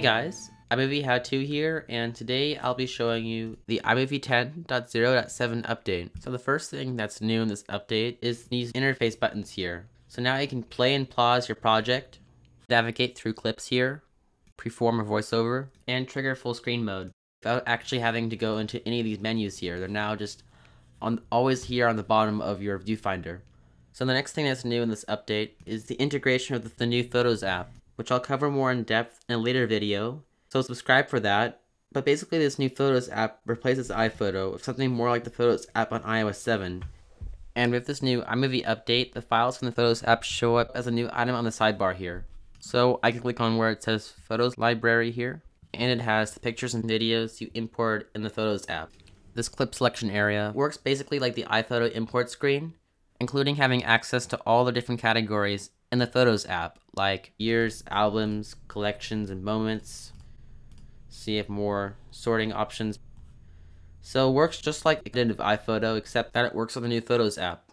Hey guys, iMovie How To here, and today I'll be showing you the iMovie 10.0.7 update. So the first thing that's new in this update is these interface buttons here. So now you can play and pause your project, navigate through clips here, perform a voiceover, and trigger full screen mode without actually having to go into any of these menus here. They're now just on always here on the bottom of your viewfinder. So the next thing that's new in this update is the integration of the, the new Photos app, which I'll cover more in depth in a later video, so subscribe for that. But basically this new Photos app replaces iPhoto with something more like the Photos app on iOS 7. And with this new iMovie update, the files from the Photos app show up as a new item on the sidebar here. So I can click on where it says Photos Library here, and it has the pictures and videos you import in the Photos app. This clip selection area works basically like the iPhoto import screen, including having access to all the different categories in the Photos app, like years, albums, collections, and moments. See if more sorting options. So it works just like it did with iPhoto, except that it works on the new Photos app.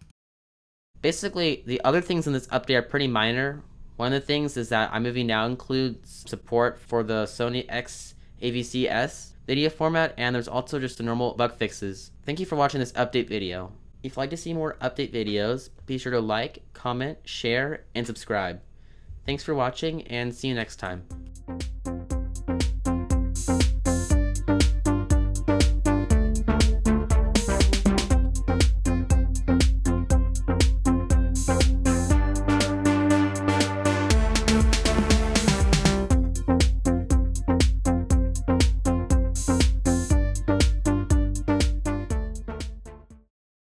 Basically, the other things in this update are pretty minor. One of the things is that iMovie now includes support for the Sony X AVC-S video format, and there's also just the normal bug fixes. Thank you for watching this update video. If you'd like to see more update videos, be sure to like, comment, share, and subscribe. Thanks for watching, and see you next time.